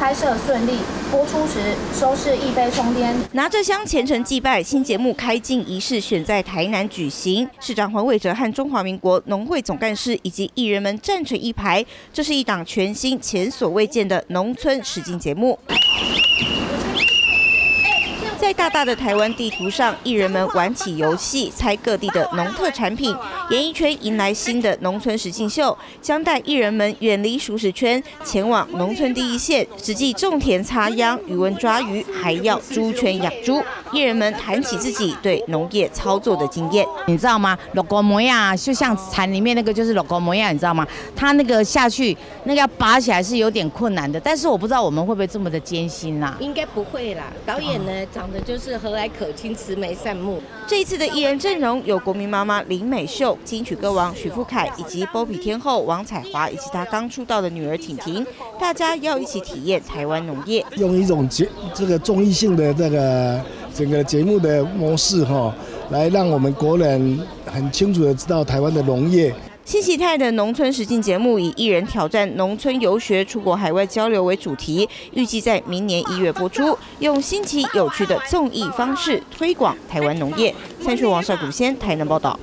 拍摄顺利，播出时收视一飞冲天。拿着香虔诚祭拜，新节目开镜仪式选在台南举行，市长黄伟哲和中华民国农会总干事以及艺人们站成一排，这是一档全新、前所未见的农村实境节目。在大大的台湾地图上，艺人们玩起游戏，猜各地的农特产品。演艺圈迎来新的农村实境秀，将带艺人们远离熟食圈，前往农村第一线，实际种田、插秧、渔温抓鱼，还要猪圈养猪。艺人们谈起自己对农业操作的经验，你知道吗？罗锅模样就像蚕里面那个就是罗锅模样，你知道吗？他那个下去，那个要拔起来是有点困难的，但是我不知道我们会不会这么的艰辛啊？应该不会啦，导演呢长。的就是和蔼可亲、慈眉善目。这一次的艺人阵容有国民妈妈林美秀、金曲歌王许富凯，以及波比天后王彩华，以及她刚出道的女儿婷婷。大家要一起体验台湾农业，用一种节这个综艺性的这个整个节目的模式哈，来让我们国人很清楚的知道台湾的农业。新喜泰的农村实境节目以艺人挑战农村游学、出国海外交流为主题，预计在明年一月播出，用新奇有趣的综艺方式推广台湾农业。三区王少古先台南报道。